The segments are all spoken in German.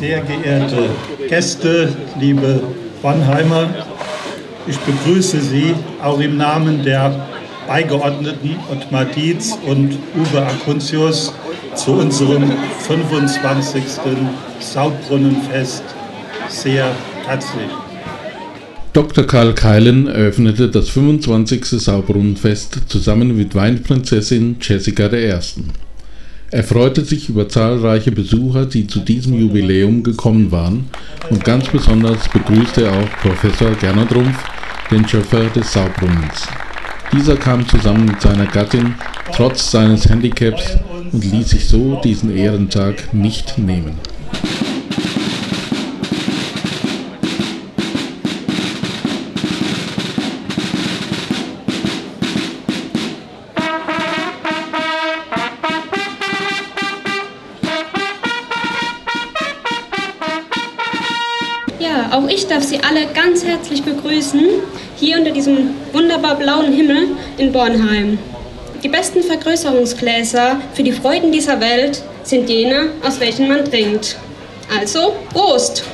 Sehr geehrte Gäste, liebe Bannheimer, ich begrüße Sie auch im Namen der Beigeordneten Ottmar Dietz und Uwe Akuntius zu unserem 25. Saubrunnenfest sehr herzlich. Dr. Karl Keilen eröffnete das 25. Saubrunnenfest zusammen mit Weinprinzessin Jessica I. Er freute sich über zahlreiche Besucher, die zu diesem Jubiläum gekommen waren, und ganz besonders begrüßte er auch Professor Gernot Rumpf, den Schöpfer des Saubrunnens. Dieser kam zusammen mit seiner Gattin trotz seines Handicaps und ließ sich so diesen Ehrentag nicht nehmen. Auch ich darf Sie alle ganz herzlich begrüßen, hier unter diesem wunderbar blauen Himmel in Bornheim. Die besten Vergrößerungsgläser für die Freuden dieser Welt sind jene, aus welchen man trinkt. Also, Prost!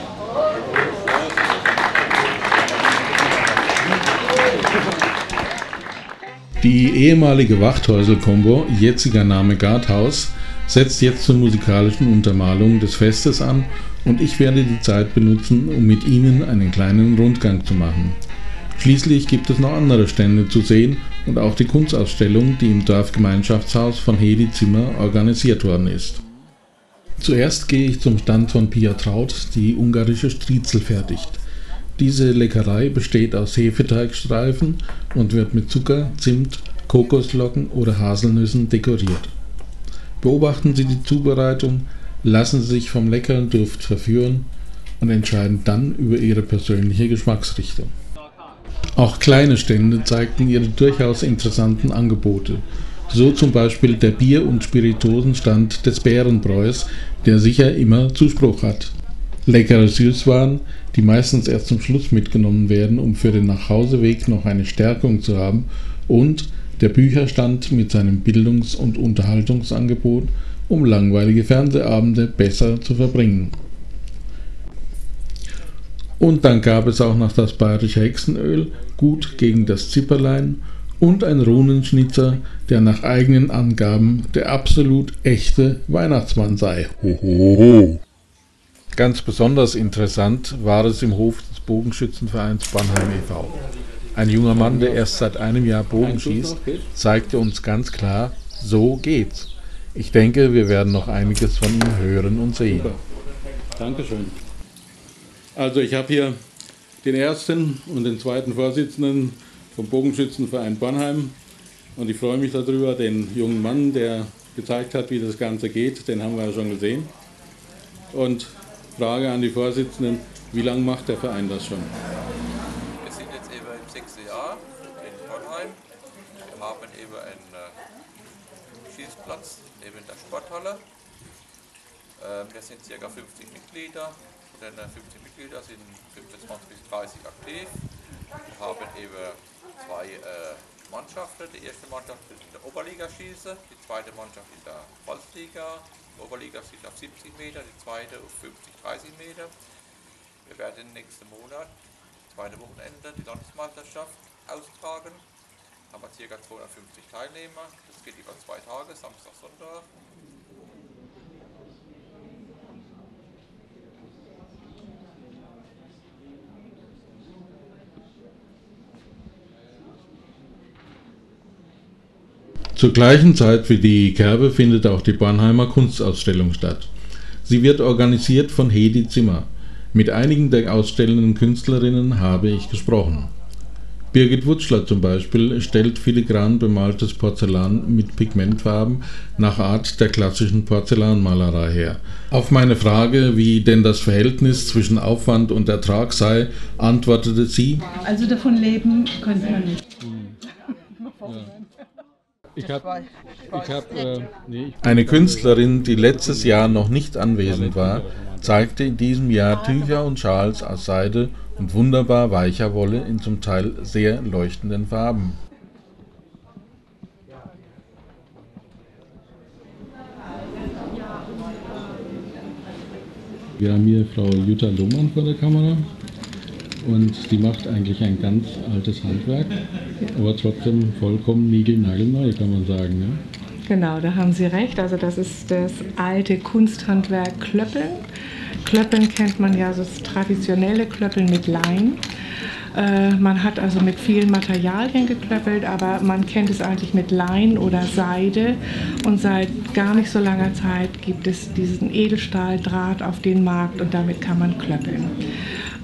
Die ehemalige Wachthäusel-Kombo, jetziger Name Garthaus, setzt jetzt zur musikalischen Untermalung des Festes an und ich werde die Zeit benutzen, um mit Ihnen einen kleinen Rundgang zu machen. Schließlich gibt es noch andere Stände zu sehen und auch die Kunstausstellung, die im Dorfgemeinschaftshaus von Hedi Zimmer organisiert worden ist. Zuerst gehe ich zum Stand von Pia Traut, die ungarische Striezel fertigt. Diese Leckerei besteht aus Hefeteigstreifen und wird mit Zucker, Zimt, Kokoslocken oder Haselnüssen dekoriert. Beobachten Sie die Zubereitung, lassen sich vom leckeren Duft verführen und entscheiden dann über Ihre persönliche Geschmacksrichtung. Auch kleine Stände zeigten ihre durchaus interessanten Angebote. So zum Beispiel der Bier- und Spirituosenstand des Bärenbräus, der sicher immer Zuspruch hat. Leckere Süßwaren, die meistens erst zum Schluss mitgenommen werden, um für den Nachhauseweg noch eine Stärkung zu haben, und der Bücherstand mit seinem Bildungs- und Unterhaltungsangebot, um langweilige Fernsehabende besser zu verbringen. Und dann gab es auch noch das bayerische Hexenöl, gut gegen das Zipperlein, und ein Runenschnitzer, der nach eigenen Angaben der absolut echte Weihnachtsmann sei. Hohoho. Ganz besonders interessant war es im Hof des Bogenschützenvereins Bannheim e.V. Ein junger Mann, der erst seit einem Jahr Bogen schießt, zeigte uns ganz klar, so geht's. Ich denke, wir werden noch einiges von ihm hören und sehen. Super. Dankeschön. Also ich habe hier den ersten und den zweiten Vorsitzenden vom Bogenschützenverein Bannheim und ich freue mich darüber, den jungen Mann, der gezeigt hat, wie das Ganze geht, den haben wir ja schon gesehen. Und Frage an die Vorsitzenden, wie lange macht der Verein das schon? eben in der Sporthalle. Ähm, wir sind ca. 50 Mitglieder. Von den 50 Mitgliedern sind 25 bis 30 aktiv. Wir haben eben zwei äh, Mannschaften. Die erste Mannschaft ist in der Oberliga schießen, die zweite Mannschaft in der Pfalzliga. Die Oberliga steht auf 70 Meter, die zweite auf 50, 30 Meter. Wir werden nächsten Monat, zweite Wochenende, die Landesmeisterschaft austragen haben wir ca. 250 Teilnehmer. Das geht über zwei Tage, Samstag, Sonntag. Zur gleichen Zeit wie die Kerbe findet auch die Bornheimer Kunstausstellung statt. Sie wird organisiert von Hedi Zimmer. Mit einigen der ausstellenden Künstlerinnen habe ich gesprochen. Birgit Wutschler zum Beispiel stellt filigran bemaltes Porzellan mit Pigmentfarben nach Art der klassischen Porzellanmalerei her. Auf meine Frage, wie denn das Verhältnis zwischen Aufwand und Ertrag sei, antwortete sie: Also davon leben könnte man nicht. Ich hab, ich hab, äh, nee, Eine Künstlerin, die letztes Jahr noch nicht anwesend war, zeigte in diesem Jahr Tücher und Schals aus Seide und wunderbar weicher Wolle in zum Teil sehr leuchtenden Farben. Wir haben hier Frau Jutta Lohmann vor der Kamera und die macht eigentlich ein ganz altes Handwerk, aber trotzdem vollkommen niegelnagelneu, kann man sagen. Ne? Genau, da haben Sie recht. Also das ist das alte Kunsthandwerk Klöppeln. Klöppeln kennt man ja, das traditionelle Klöppeln mit Leim. Äh, man hat also mit vielen Materialien geklöppelt, aber man kennt es eigentlich mit Lein oder Seide. Und seit gar nicht so langer Zeit gibt es diesen Edelstahldraht auf den Markt und damit kann man klöppeln.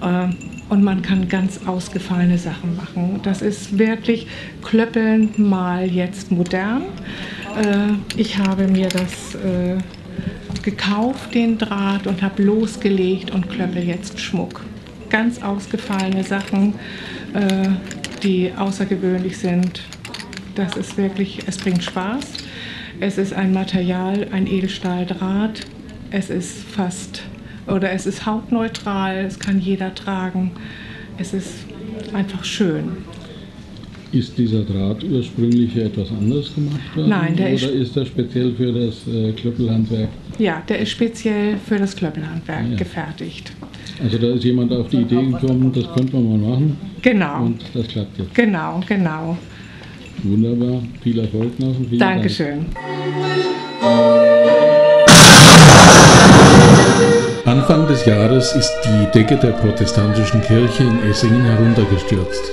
Äh, und man kann ganz ausgefallene Sachen machen. Das ist wirklich Klöppeln mal jetzt modern. Äh, ich habe mir das gekauft, den Draht, und habe losgelegt und klöppel jetzt Schmuck ganz ausgefallene Sachen, äh, die außergewöhnlich sind. Das ist wirklich, es bringt Spaß. Es ist ein Material, ein Edelstahldraht. Es ist fast oder es ist hautneutral, es kann jeder tragen. Es ist einfach schön. Ist dieser Draht ursprünglich für etwas anderes gemacht worden? Nein, der Oder ist. Oder ist er speziell für das äh, Klöppelhandwerk? Ja, der ist speziell für das Klöppelhandwerk ja. gefertigt. Also da ist jemand auf die Idee gekommen, das könnte man mal machen. Genau. Und das klappt jetzt. Genau, genau. Wunderbar. Viel Erfolg noch. Und Dankeschön. Anfang des Jahres ist die Decke der protestantischen Kirche in Essingen heruntergestürzt.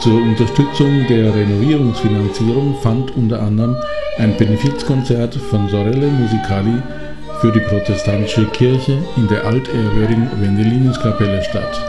Zur Unterstützung der Renovierungsfinanzierung fand unter anderem ein Benefizkonzert von Sorelle Musicali für die protestantische Kirche in der altehrwürdigen Wendelinuskapelle statt.